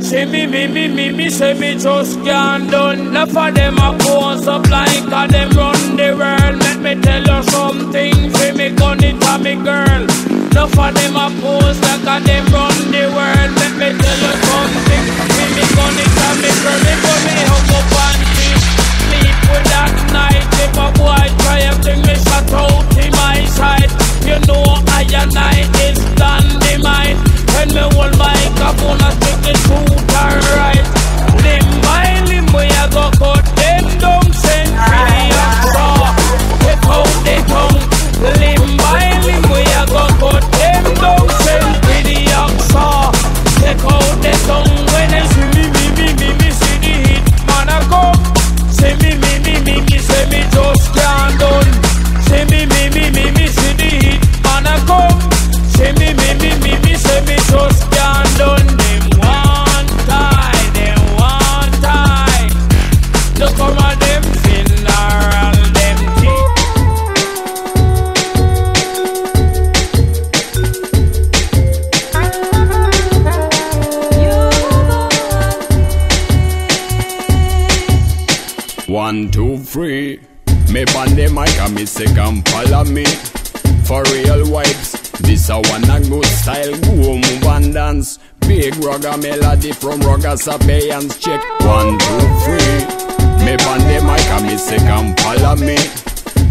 See me, me, me, me, me, say me just can't done. Enough of them a pose up like a them run the world. Let me tell you something, see me gun it to me girl. Enough of them a pose like a them run One, two, three. Me pan the mic and me say come follow me. For real wipes, this a one a good style. Go move and dance. Big rugger melody from Rugger Sapiens. Check one, two, three. Me pan the mic and me say come follow me.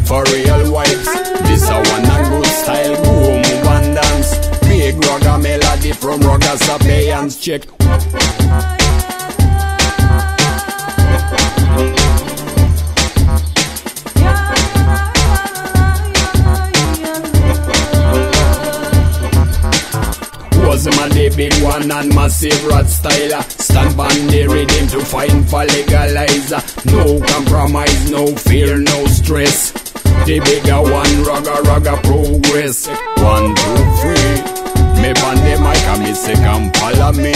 For real wipes, this a one a good style. Go move and dance. Big rugger melody from Rugger Sapiens. Check. Him a the big one and massive rat styler uh, Stand on the rhythm to find for legalizer. No compromise, no fear, no stress. The bigger one, rugger, rugger progress. One, two, three. Me pan the mic and me say come follow me.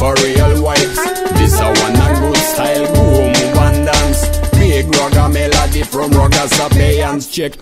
For real wipes This a one a good style Go move and dance Big rugger melody from Rugger Sapiens Check